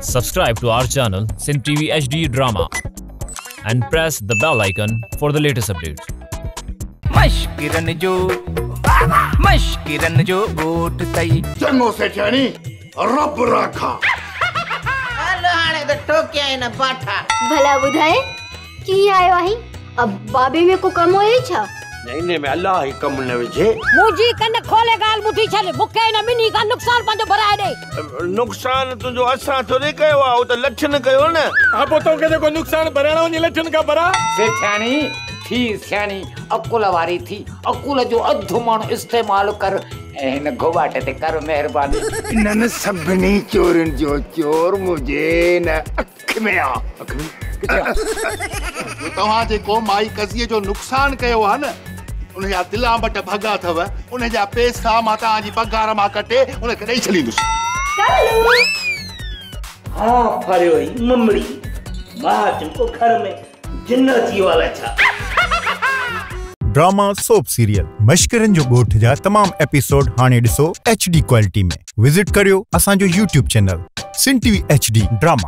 Subscribe to our channel Sin TV HD Drama and press the bell icon for the latest updates. मश्किरन जो मश्किरन जो ॻोठ तई चङो सेठियाणी रब राखा हलो हाणे त ठोकिया आहिनि बाठा भला ॿुधाए कीअं आयो आहीं अब बाबे में को कम हुयो छा हिन में अलाह ई कमु न विझे। मुंहिंजी कन खोले ॻाल्हि ॿुधी छॾ मूंखे हिन ॿिन्ही खां नुक़सानु पंहिंजो भराए ॾे नुक़सान तुंहिंजो असां थोरी कयो आहे उहो त लठनि कयो न। हा पोइ तोखे जेको नुक़सानु भराइणो वञी लठनि खां भरा। सेठियाणी थी सियाणी अकुल वारी थी। अकुल जो अधु माण्हू इस्तेमालु कर ऐं हिन घोबाट ते कर महिरबानी। इन्हनि सभिनी चोरनि जो चोर मुंहिंजे न अख में आहे अख में? तव्हां जेको माई कज़ीअ जो नुक़सानु कयो आहे न उनजा दिला बट भॻा अथव उनजा पैसा माँ तव्हांजी पघार माँ कटे उनखे ॾेई छॾींदुसि हाँ फरियो ई ममड़ी। बात को घर में जिन्न अची वाला छा। ड्रामा सोप सीरियल मश्करनि जो ॻोठ जा तमाम एपिसोड हाणे ॾिसो एच डी क्वालिटी में। विज़िट करियो असांजो यूट्यूब चैनल सिन टीवी एच डी ड्रामा